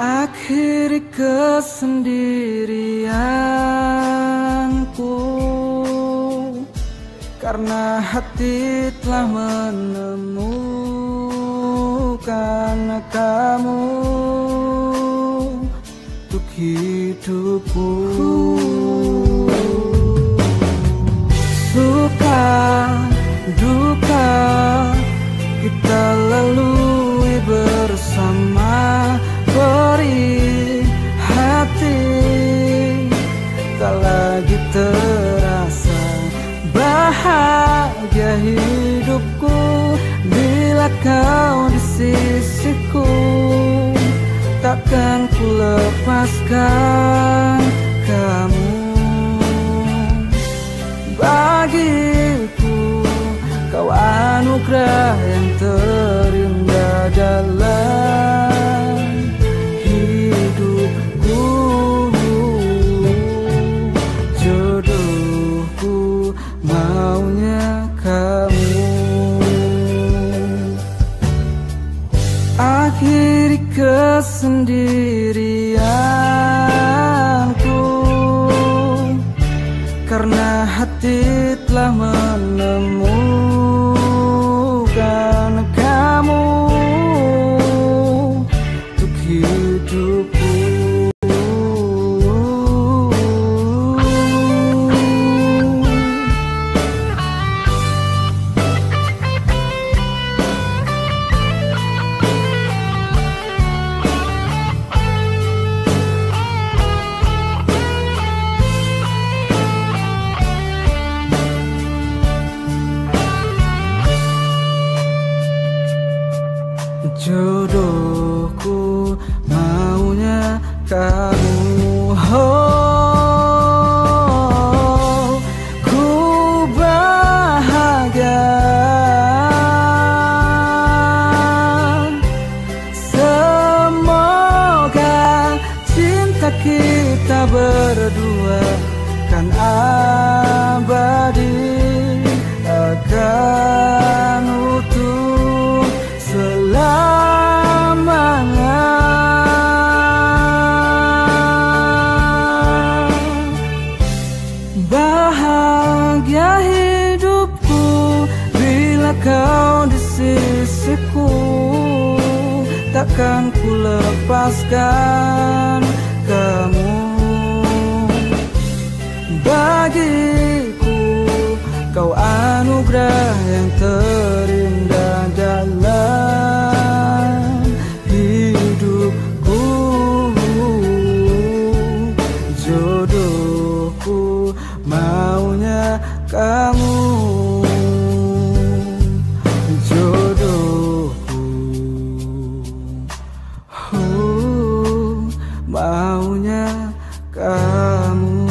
Akhiri kesendirianku. Karena hati telah menemukan kamu Untuk hidupku. Suka, Bahagia hidupku Bila kau di sisiku Takkan ku lepaskan kamu. Bagiku kau anugerah yang terindah dalam Akhiri kesendirianku. Karena hati telah menemukan Jodohku maunya kamu oh, Ku bahagia. Semoga cinta kita berdua kan abadi kau di sisiku Takkan ku lepaskan kamu. Bagiku kau anugerah yang terindah dalam hidupku. Jodohku maunya kamu. amor.